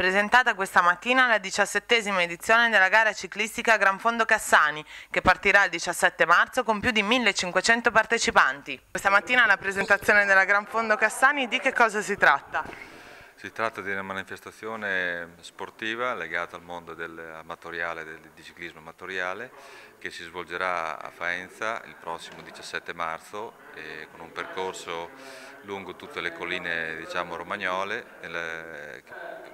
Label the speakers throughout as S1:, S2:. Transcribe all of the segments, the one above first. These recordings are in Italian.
S1: Presentata questa mattina la diciassettesima edizione della gara ciclistica Gran Fondo Cassani, che partirà il 17 marzo con più di 1500 partecipanti. Questa mattina la presentazione della Gran Fondo Cassani, di che cosa si tratta?
S2: Si tratta di una manifestazione sportiva legata al mondo dell'amatoriale, del, di ciclismo amatoriale, che si svolgerà a Faenza il prossimo 17 marzo con un percorso lungo tutte le colline diciamo, romagnole nel,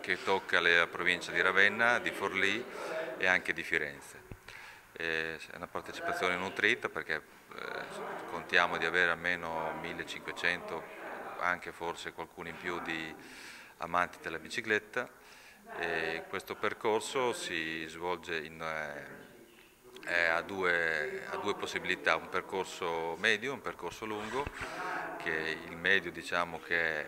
S2: che tocca la provincia di Ravenna, di Forlì e anche di Firenze. È una partecipazione nutrita perché eh, contiamo di avere almeno 1500, anche forse qualcuno in più di amanti della bicicletta. E questo percorso si svolge in, eh, a, due, a, due, possibilità, un percorso medio e un percorso lungo, che il medio diciamo che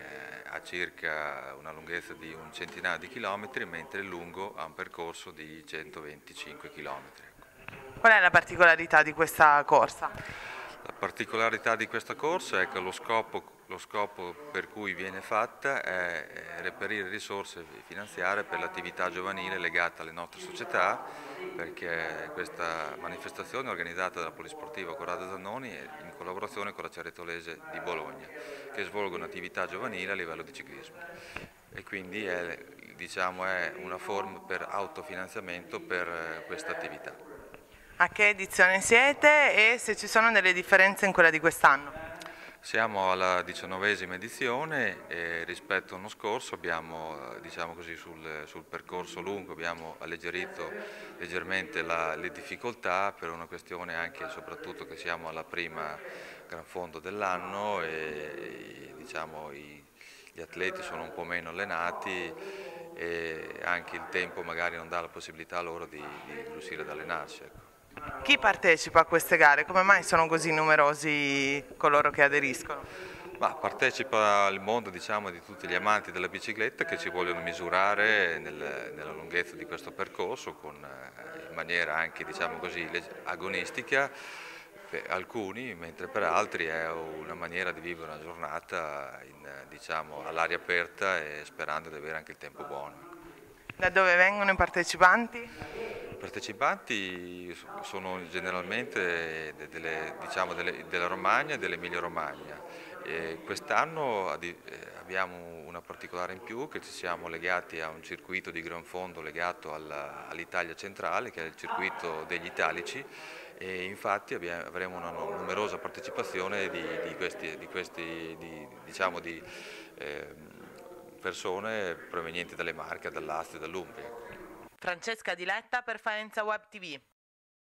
S2: ha circa una lunghezza di un centinaio di chilometri, mentre il lungo ha un percorso di 125 chilometri.
S1: Qual è la particolarità di questa corsa?
S2: La particolarità di questa corsa è che lo scopo, lo scopo per cui viene fatta è reperire risorse finanziarie per l'attività giovanile legata alle nostre società, perché questa manifestazione è organizzata dalla Polisportiva Corrado Zannoni in collaborazione con la Ceretolese di Bologna, che svolgono attività giovanile a livello di ciclismo. E quindi è, diciamo, è una forma per autofinanziamento per questa attività.
S1: A che edizione siete e se ci sono delle differenze in quella di quest'anno?
S2: Siamo alla diciannovesima edizione e rispetto all'anno scorso abbiamo, diciamo così, sul, sul, percorso lungo abbiamo alleggerito leggermente la, le difficoltà per una questione anche e soprattutto che siamo alla prima gran fondo dell'anno e diciamo, i, gli atleti sono un po' meno allenati e anche il tempo magari non dà la possibilità loro di, di riuscire ad allenarsi. Ecco.
S1: Chi partecipa a queste gare? Come mai sono così numerosi coloro che aderiscono?
S2: Ma partecipa il mondo diciamo, di tutti gli amanti della bicicletta che ci vogliono misurare nel, nella lunghezza di questo percorso con, eh, in maniera anche diciamo così, agonistica per alcuni, mentre per altri è una maniera di vivere una giornata diciamo, all'aria aperta e sperando di avere anche il tempo buono.
S1: Da dove vengono i partecipanti?
S2: Partecipanti sono generalmente delle, diciamo, delle, della Romagna e dell'Emilia Romagna. Quest'anno eh, abbiamo una particolare in più che ci siamo legati a un circuito di gran fondo legato all'Italia centrale che è il circuito degli italici e infatti avremo una numerosa partecipazione di, di, questi, di, questi, di diciamo eh, persone provenienti dalle Marche, dall'Asti e dall'Umbria.
S1: Francesca Diletta per Faenza Web TV.